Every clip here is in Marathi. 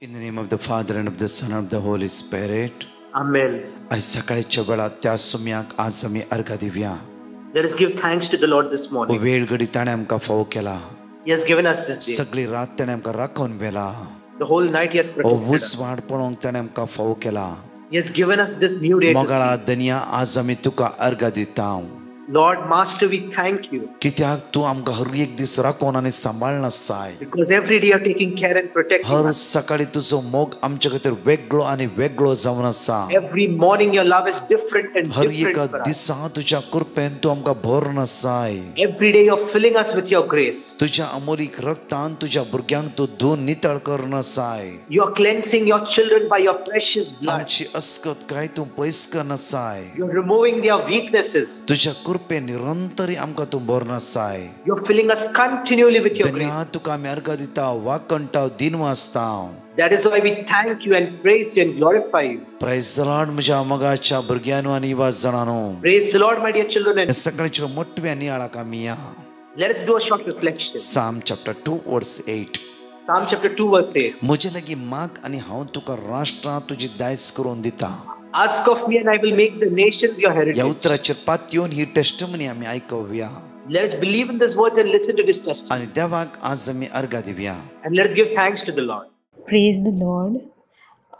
In the name of the Father and of the Son and of the Holy Spirit. Amen. आज सकाळच्या वेळात त्या सुम्याक आज आमी अर्घा दिवया Let us give thanks to the Lord this हो morning. वेळ घडी ताणें आमकां फावो केला He has given us this day. सगळी रात ताणें आमकां राखून व्हेला The whole night He has हो protected us. उजवाड पळोवंक ताणें आमकां फावो केला He has given us this new day. To मोगाळा see. दनया आज आमी तुका अर्घा दिता Lord, Master, we thank you कित्याक तूं आमकां हर एक दीस राखून आनी सांबाळन आसाय because every day you're taking care and protecting हर. सकाळी तुजो मोग आमचे खातीर वेगळो आनी वेगळो जावन आसा Every morning your love is different and her different एका for us. दिसा तुज्या कृपेन तूं आमकां भरून आसाय Every day you're filling us with your grace. तुझ्या अमोलीक रक्तान तुझ्या भुरग्यांक तूं धुवन नितळ करून आसाय You're cleansing your children by your precious blood. आमची अस्कत काय तूं पयस करन आसाय You're removing their weaknesses. तुझ्या कृपे निरंतरी आमकां तूं आसाय You're filling us continually with your धन्या grace. तुका आमी अर्घ दिता वाकणटाव दिन वाचताव That is why we thank you and praise you and glorify you. Praise Lord म्हज्या मोगाच्या भुरग्यांनो आनी इवाज जाणांनो Praise the Lord, my dear children, सकाळच्या मोठव्या नियाळाक आमी या let us do a short reflection. Psalm chapter two verse eight Psalm chapter 2, verse 8. म्हजे लागीं माग आनी हांव तुका राष्ट्रां तुजी दायज करून दिता Ask of me and I will make the nations your heritage. let us believe in these words and listen to this testimony. And let us give thanks to the Lord. Praise the Lord.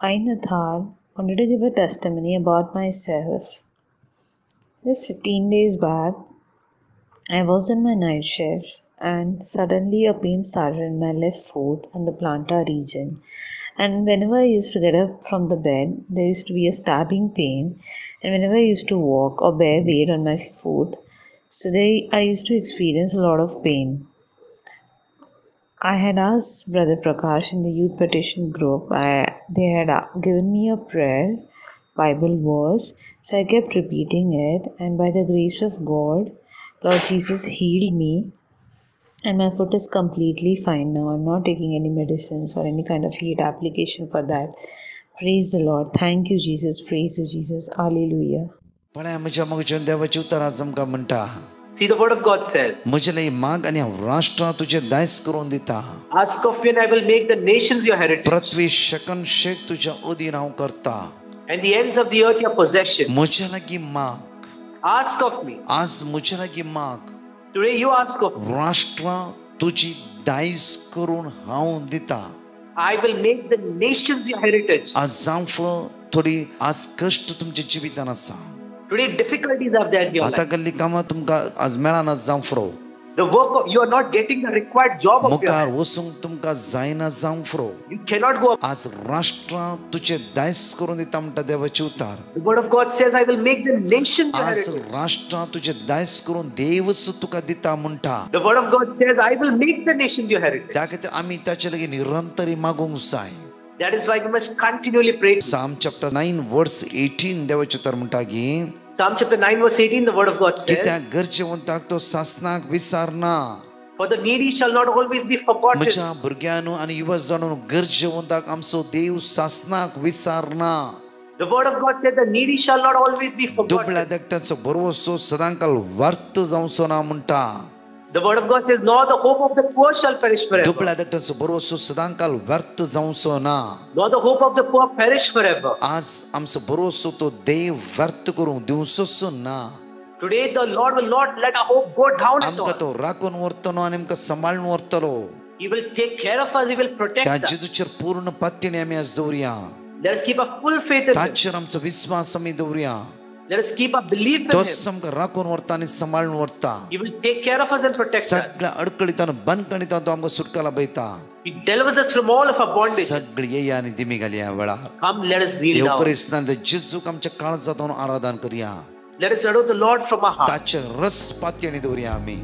I, Nathal, wanted to give a testimony about myself. Just 15 days back, I was in my night shift and suddenly a pain started in my left foot and the plantar region. And whenever I used to get up from the bed, there used to be a stabbing pain. And whenever I used to walk or bear weight on my foot, so they, I used to experience a lot of pain. I had asked Brother Prakash in the youth petition group, I, they had uh, given me a prayer, Bible verse, so I kept repeating it, and by the grace of God, Lord Jesus healed me, and my foot is completely fine now. I'm not taking any medicines or any kind of heat application for that. Praise the Lord. Thank you, Jesus. Praise you, Jesus. Hallelujah. See, the word of God says, Ask of me and I will make the nations your heritage. And the ends of the earth your possession. Ask of me. Ask of me. Today you ask of me. राष्ट्रां तुजी दायज करून हांव दिता I will make the nations your heritage. आज जावं थोडी आज कश्ट तुमच्या जिवितान आसा Today difficulties are there in your आतां life. केल्ली कामां तुमकां आज मेळना जावं फुरो The work of, you are not getting the required job of your मुखार वचूंक तुमकां जायना जावं फुरो You cannot go up. आज राष्ट्रां तुजे दायज करून दिता म्हणटा देवाचे उतार The word of God says, I will make the nations your आज heritage. राष्ट्रां तुजे दायज करून देवच तुका दिता म्हणटा The word of God says, I will make the nations your heritage. त्या खातीर आमी ताचे लागीं निरंतरी मागूंक जाय That is why we must continually pray. Psalm chapter nine verse eighteen देवाचे उतार म्हणटा की Psalm chapter 9, verse 18, the word of God says, कित्याक गरजेवंताक तो सासनाक विसारना For the needy shall not always be forgotten. म्हज्या भुरग्यानो आनी युवा जाणून गरजेवंताक आमचो देव सासनाक विसारना The word of God said, The needy shall not always be दुबळ्या forgotten. देखटाचो बरोवसो सदांकाल वर्त जावचो ना म्हणटा The word of God says, Nor the hope of the poor shall perish forever. Duple. Nor the hope of the poor perish forever. Today the Lord will not let our hope go down at all. He will take care of us. He will protect us. Jesus Let us keep a full faith in Him. ವಿಶ್ವಾಸಮಿ ದೌರ್ಯ Let us keep a belief in तोच Him. आमकां राखून व्हरता आनी सांबाळून व्हरता He will take care of us and protect us. सगळ्या अडकळीतान बंदकणीतान तो आमकां सुटका लाभयता He delivers us from all of our bondage. सगळी येया आनी दिमी घालया वेळार Come, let us kneel down. येवकरिस्तान जेजूक आमच्या काळजात आराधन करया Let us adore the Lord from our heart. ताचे रस पात्यणी दवरया आमी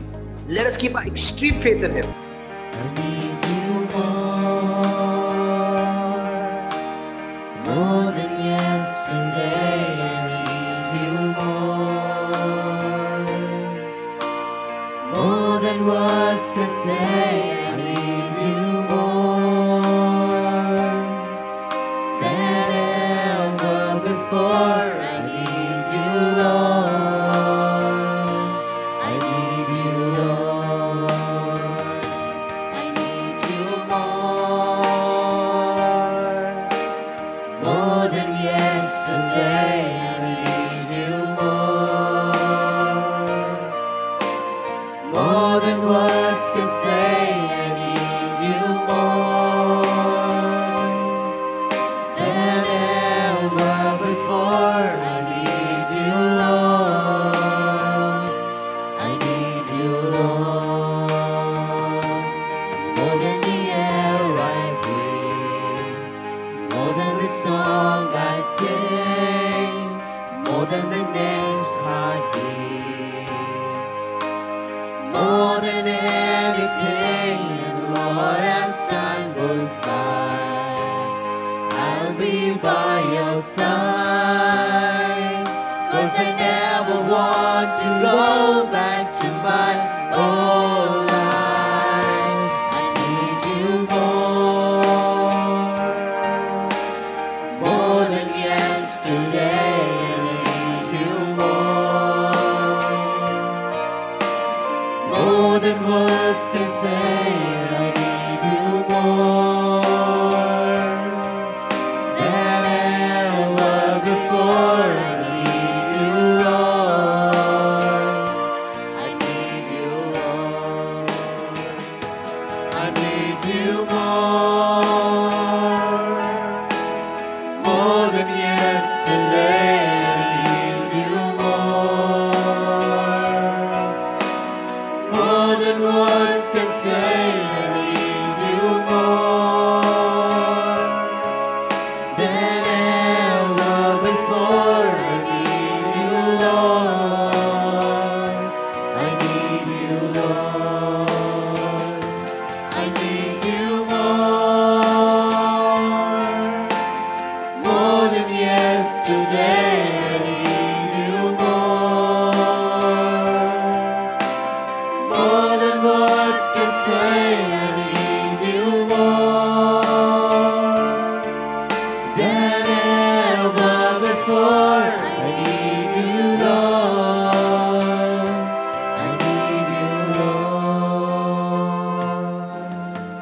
Let us keep our extreme faith in Him. The song I sing, more than the next heartbeat, more than anything. And Lord, as time goes by, I'll be by your side. Cause I never want to go back voice can say.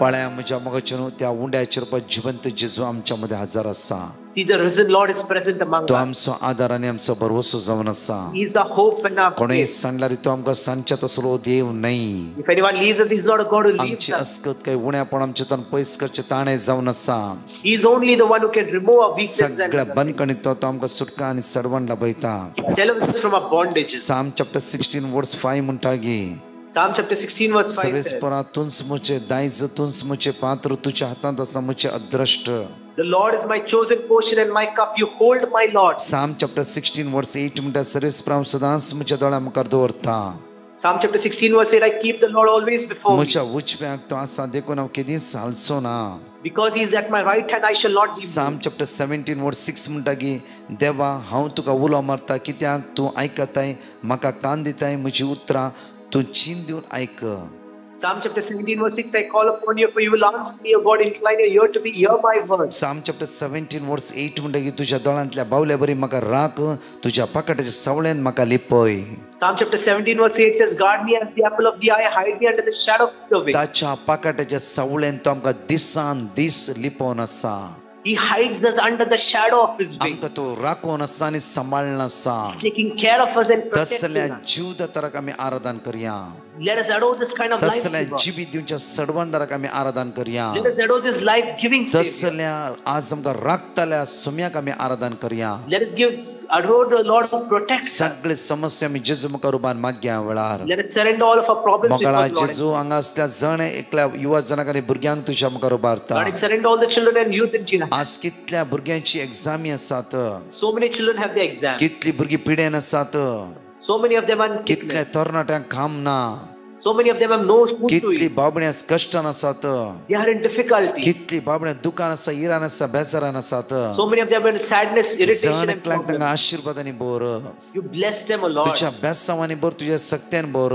पाळ्या म्हज्या मोगाच्यान त्या उंड्या चिरपा जिवंत जेजू आमच्यामध्ये हजर आसा See, the risen Lord is present among तो us. आमचो आदार आनी आमचो भरवसो जावन आसा He is our hope and our कोणूय faith. सांगल्यार तो आमकां सांगच्या तसलो देव न्हय If anyone leaves us, he's not a God who leaves आमची us. अस्कत काही उण्यापण आमचेतून पयस करचे ताणें जावन आसा He is only the one who can remove our सगळ्या and बंदकणीत तो आमकां सुटका आनी सडवण लाभयता deliver us from our bondages. Psalm chapter sixteen verse five म्हणटा गी Psalm chapter 16, verse 5 says, सर्वेस्परा तुंच मुचे दायज तुंच मुचे पात्र तुझ्या हातांत आसा मुचे अद्रष्ट The Lord is my chosen portion and my cup. You hold my Lord. Psalm chapter sixteen verse eight म्हणटा सर्वेस्परा सदांच मुच्या दोळ्या मुखार दवरता Psalm chapter 16, verse 8 I keep the Lord always before. म्हज्या उजव्याक तो आसा देखून हांव केदींच हालचो ना Because he is at my right hand, I shall not be moved. Chapter seventeen verse six म्हणटा की देवा हांव तुका उलो मारता कित्याक तूं आयकताय म्हाका कान दिताय म्हजी उतरां तूं चीन दिवन आयक Psalm chapter 17, verse 6 I call upon you, for you will answer me, O God. Incline your ear to me, hear my words. Psalm chapter seventeen verse eight म्हणटा की तुज्या दोळ्यांतल्या बावल्या बरी म्हाका राख तुज्या पाकटाच्या सवळ्यान म्हाका लिपय Psalm chapter 17, verse 8 says, Guard me as the apple of the eye, hide me under the shadow of your wings. ताच्या पाकटाच्या सवळ्यान तो आमकां दिसान दीस लिपोवन आसा He hides us under the shadow of his wings, आमकां तो राखून आसा आनी सांबाळून आसा taking care of us and तसल्या protecting us. जीव दतराक आमी आराधन करया Let us adore this kind of life. तसल्या giver. जिबी दिवच्या सडवणदाराक आमी आराधन करया Let us adore this life giving Savior. तसल्या आज आमकां राखतल्या सुम्याक आमी आराधन करया Let us give the Lord who protects us. सगळे समस्या जेजू मुखार उबार माग्या वेळार Let us surrender all of our problems मोकळा before the Lord. जेजू हांगा असल्या जण एकल्या युवा जनाक आनी भुरग्यांक तुज्या मुखार उबारता God, I surrender all the children and youth into your hands. आज कितल्या भुरग्यांची एक्झामी आसात So many children have their exams. कितली भुरगीं पिडेन आसात So many of them are in कितल्या sickness. तरणाट्यांक काम ना So many of them have no food to कितली eat. बाबड्यां कश्टान आसात They are in difficulty. कितली बाबड्यां दुकान आसा इरान आसा बेजारान आसात So many of them are in sadness, irritation, जण and एकल्याक problems. तांकां आशिर्वादांनी बोर You bless them, O Lord. तुझ्या बेसावांनी बोर तुझ्या सक्त्यान बोर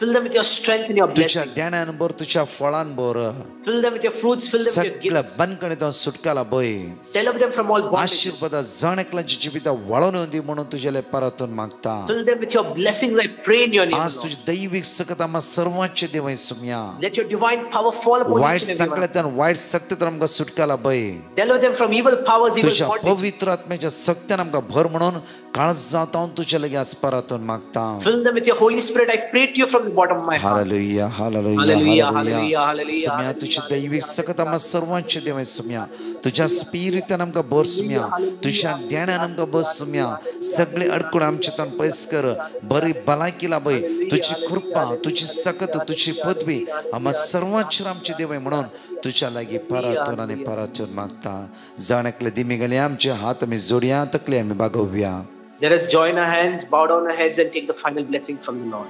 Fill them with your strength and your तुझ्या blessing. ध्यानान भर तुझ्या फळान भर Fill them with your fruits. Fill them with your सगळ्या gifts. बंदकणीतून सुटकाला बय Deliver them from all जाण एकल्याची जिबित वळून येऊ म्हणून तुझ्याला परतून मागता Fill them with your blessings. I pray in your name. आज Lord. तुझी दैविक सकत आम्हा सर्वांचे देवाय सुम्या Let your divine power fall upon वाईट each and every one. संकटातून वाईट सक्तीत आमकां सुटकाला बय Deliver them from evil powers, evil तुझ्या bondages. पवित्र आत्म्याच्या सक्त्यान आमकां भर म्हणून आज परतून मागता Fill them with your Holy Spirit. I pray to you from the bottom of my heart. Hallelujah hallelujah Hallelujah, hallelujah hallelujah, hallelujah, सुम्या तुझी दैविक सकत आम्हा सर्वांचे देवाय सुम्या तुझ्या स्पिरिटान आमकां भर सुम्या तुझ्या ध्यानान आमकां भर सुम्या सगळे अडकून आमचे तन पयस कर बरी भलायकी लाभय तुझी कृपा तुझी सकत तुझी पदवी आम्हा सर्वांचेर आमचे देवय म्हणून तुझ्या लागी परतून आणि परतून मागता जाण एकले दिमी गेले आमचे हात आमी जोडया तकले आमी बागोवया Let us join our hands, bow down our heads, and take the final blessing from the Lord.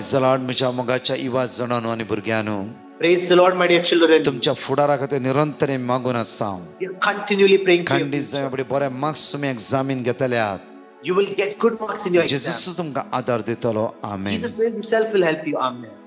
Praise Lord म्हज्या मोगाच्या इवाज जणांनो आनी भुरग्यांनो Praise the Lord, my dear children. तुमच्या फुडारा खातीर निरंतर मागून आसा continually praying for you. खंडीत जाय बडे बरे मार्क्स तुमी एग्जामीन घेतल्यात You will get good marks in your exam. Jesus तुमकां आदार दितलो आमेन Jesus himself will help you. Amen.